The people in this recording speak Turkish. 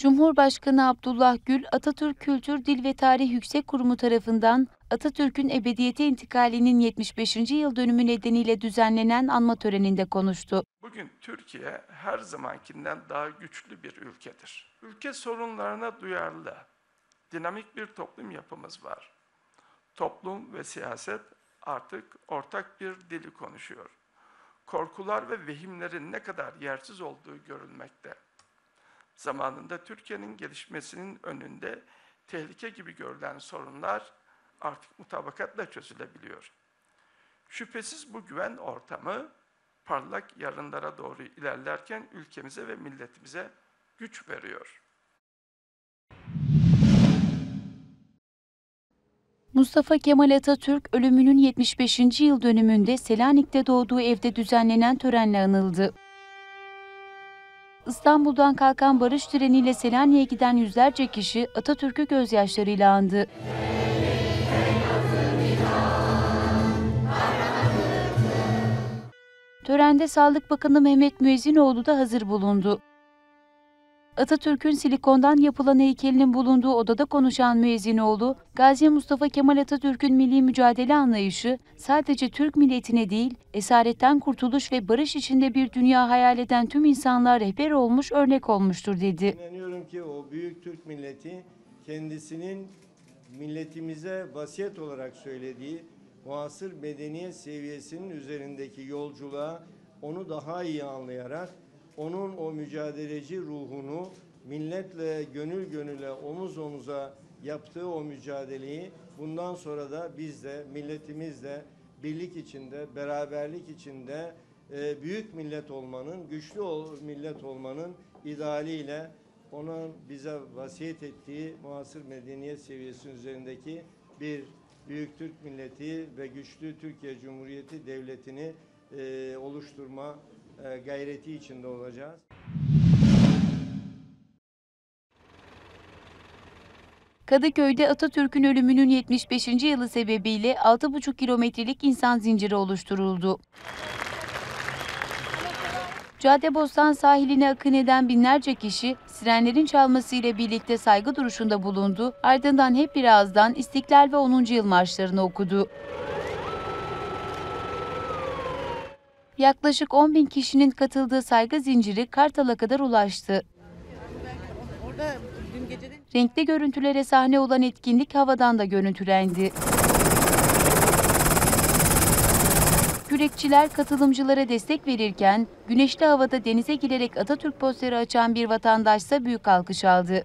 Cumhurbaşkanı Abdullah Gül, Atatürk Kültür, Dil ve Tarih Yüksek Kurumu tarafından Atatürk'ün ebediyete intikalinin 75. yıl dönümü nedeniyle düzenlenen anma töreninde konuştu. Bugün Türkiye her zamankinden daha güçlü bir ülkedir. Ülke sorunlarına duyarlı, dinamik bir toplum yapımız var. Toplum ve siyaset artık ortak bir dili konuşuyor. Korkular ve vehimlerin ne kadar yersiz olduğu görülmekte. Zamanında Türkiye'nin gelişmesinin önünde tehlike gibi görülen sorunlar artık mutabakatla çözülebiliyor. Şüphesiz bu güven ortamı parlak yarınlara doğru ilerlerken ülkemize ve milletimize güç veriyor. Mustafa Kemal Atatürk ölümünün 75. yıl dönümünde Selanik'te doğduğu evde düzenlenen törenle anıldı. İstanbul'dan kalkan barış treniyle Selanik'e giden yüzlerce kişi Atatürk'ü gözyaşlarıyla andı. Törende Sağlık Bakanı Mehmet Müezzinoğlu da hazır bulundu. Atatürk'ün silikondan yapılan heykelinin bulunduğu odada konuşan Müezzinoğlu, Gazi Mustafa Kemal Atatürk'ün milli mücadele anlayışı sadece Türk milletine değil, esaretten kurtuluş ve barış içinde bir dünya hayal eden tüm insanlığa rehber olmuş, örnek olmuştur dedi. İnanıyorum ki o büyük Türk milleti kendisinin milletimize vasiyet olarak söylediği muasır medeniyet seviyesinin üzerindeki yolculuğa onu daha iyi anlayarak onun o mücadeleci ruhunu milletle gönül gönüle omuz omuza yaptığı o mücadeleyi bundan sonra da biz de milletimizle birlik içinde, beraberlik içinde e, büyük millet olmanın, güçlü ol- millet olmanın idealiyle onun bize vasiyet ettiği muasır medeniyet seviyesinin üzerindeki bir büyük Türk milleti ve güçlü Türkiye Cumhuriyeti Devleti'ni e, oluşturma gayreti içinde olacağız. Kadıköy'de Atatürk'ün ölümünün 75. yılı sebebiyle 6,5 kilometrelik insan zinciri oluşturuldu. Caddebostan sahiline akın eden binlerce kişi sirenlerin çalmasıyla birlikte saygı duruşunda bulundu, ardından hep birazdan İstiklal ve 10. yıl marşlarını okudu. Yaklaşık 10 bin kişinin katıldığı saygı zinciri Kartal'a kadar ulaştı. Renkli görüntülere sahne olan etkinlik havadan da görüntülendi. Kürekçiler katılımcılara destek verirken, güneşli havada denize girerek Atatürk posteri açan bir vatandaşsa büyük alkış aldı.